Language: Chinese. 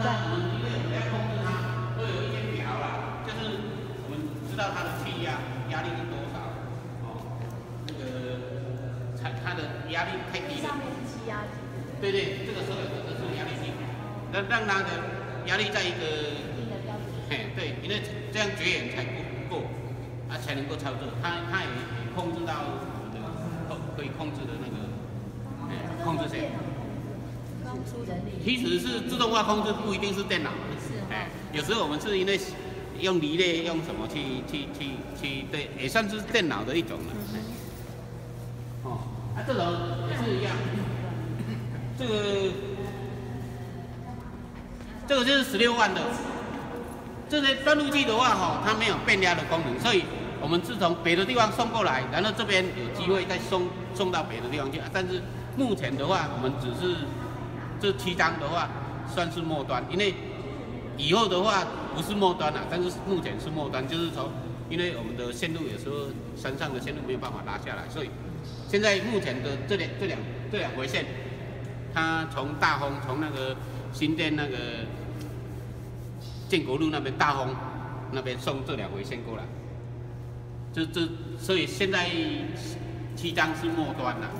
在我们因为我们要控制它，会有一些表啦，就是我们知道它的气压压力是多少，哦，那个它它的压力太低了，上面是气压，对对，这个时候有的都是压力计，让让它的压力在一个，一个标准。嘿，对，因为这样绝缘才够够，啊才能够操作，它它也也控制到我们的控可以控制的那个，哎，控制谁？其实是自动化控制，不一定是电脑。是哦哎，有时候我们是因为用离类用什么去去去去，对，也算是电脑的一种了。哎哦，啊，这种也是一样。这个这个就是十六万的。这些断路器的话，哈，它没有变压的功能，所以我们是从别的地方送过来，然后这边有机会再送送到别的地方去。但是目前的话，我们只是这七张的话算是末端，因为以后的话不是末端了，但是目前是末端，就是从因为我们的线路有时候山上的线路没有办法拉下来，所以现在目前的这两这两这两回线，它从大丰从那个新店那个建国路那边大丰那边送这两回线过来，这这所以现在七张是末端了。